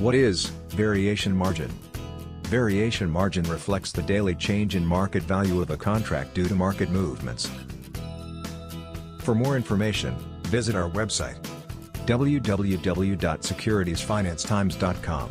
What is variation margin? Variation margin reflects the daily change in market value of a contract due to market movements. For more information, visit our website www.securitiesfinancetimes.com.